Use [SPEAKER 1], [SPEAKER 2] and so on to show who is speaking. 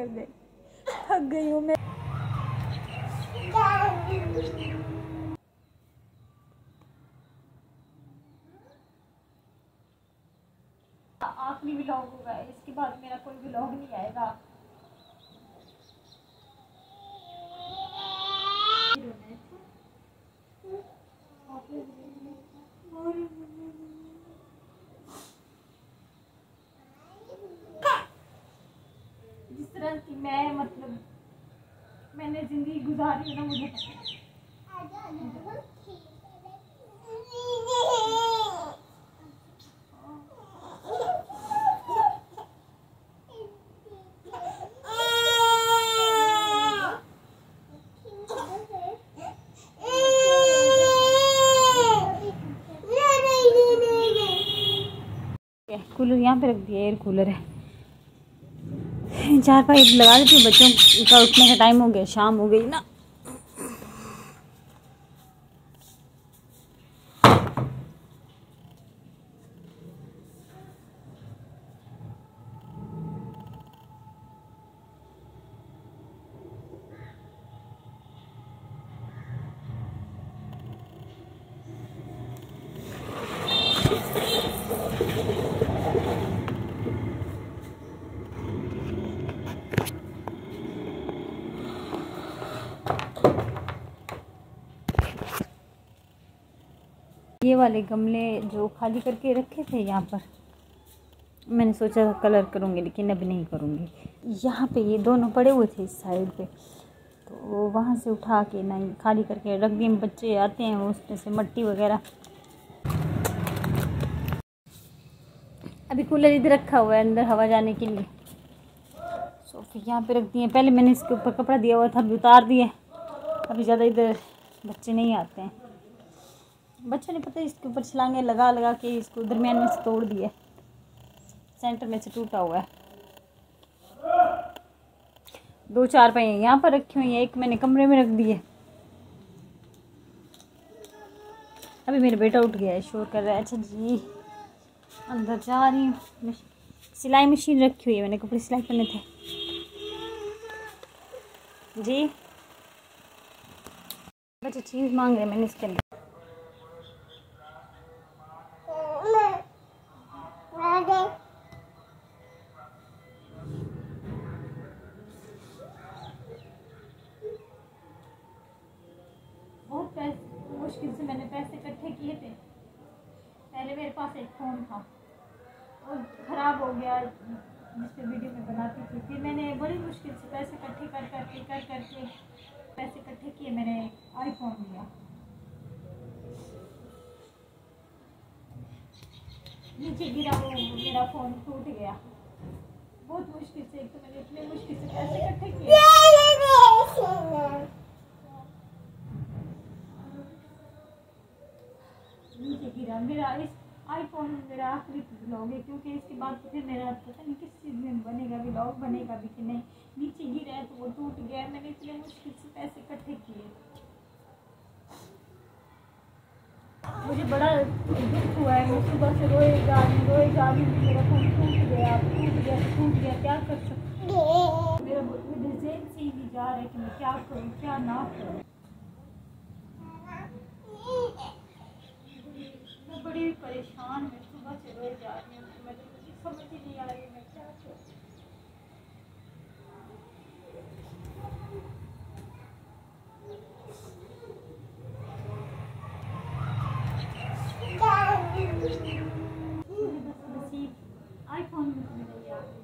[SPEAKER 1] कर दे। थक गई हूँ मैं। आखिरी व्लॉग होगा, इसके बाद मेरा कोई व्लॉग नहीं आएगा। जिस तरह की मैं मतलब मैंने ज़िंदगी गुजारी है ना, मुझे कूलर यहाँ पे रख दिया एयर कूलर है। चार पाइप लगा देती हूँ, बच्चों का उठने का टाइम हो गया, शाम हो गई ना। ये वाले गमले जो खाली करके रखे थे यहाँ पर, मैंने सोचा था कलर करूँगी, लेकिन अब नहीं करूँगी। यहाँ पे ये दोनों पड़े हुए थे इस साइड पे। तो वहाँ से उठा के ना खाली करके रख दिए बच्चे आते हैं, उसमें से मट्टी वगैरह। अभी कूलर इधर रखा हुआ है, अंदर हवा जाने के लिए। सोफे यहाँ पे रख दिए। पहले मैंने इसके ऊपर कपड़ा दिया हुआ था, अभी उतार दिए। अभी ज़्यादा इधर बच्चे नहीं आते हैं। बच्चों ने पता है इसके ऊपर छलांगे लगा लगा के इसको दरमियान में से तोड़ दिया सेंटर में से टूटा हुआ है। दो चार पहिए यहाँ पर रखी हुई है, एक मैंने कमरे में रख दी है। अभी मेरा बेटा उठ गया है, शोर कर रहा है अच्छा जी, अंदर जा रही हूँ। सिलाई मशीन रखी हुई है मैंने, कपड़े सिलाई करने थे। जी। बच्चे चीज़ मांग रहे मैंने इसके अंदर। मुश्किल से मैंने पैसे इकट्ठे किए थे। पहले मेरे पास एक फ़ोन था। वो ख़राब हो गया जिस पे वीडियो में बनाती थी। फिर मैंने बड़ी मुश्किल से पैसे इकट्ठे कर करके कर करके पैसे इकट्ठे किए। मैंने आईफोन लिया। नीचे गिरा वो, मेरा फ़ोन टूट गया। बहुत मुश्किल से, एक तो मैंने इतने मुश्किल से पैसे इकट्ठे किए। गिरा मेरा इस आईफोन मेरा आखिरी ब्लॉग है, क्योंकि इसके बाद तो फिर मेरा पता नहीं किस चीज़ में बनेगा ब्लॉग बनेगा भी कि नहीं। नीचे गिरा है तो वो टूट गया, मैंने इतने मुश्किल से पैसे इकट्ठे किए। मुझे बड़ा दुख हुआ है, मैं सुबह से रोए जा रही रोए जा रही मेरा फ़ोन टूट गया टूट गया टूट गया, क्या कर सकती मेरा मुझे से ही जा रहा है कि मैं क्या करूँ, क्या ना करूँ। परेशान मैं सुबह से रोए जा रही हूँ मैं तो मुझे समझ ही नहीं आ रही मैं क्या करूँ?
[SPEAKER 2] iPhone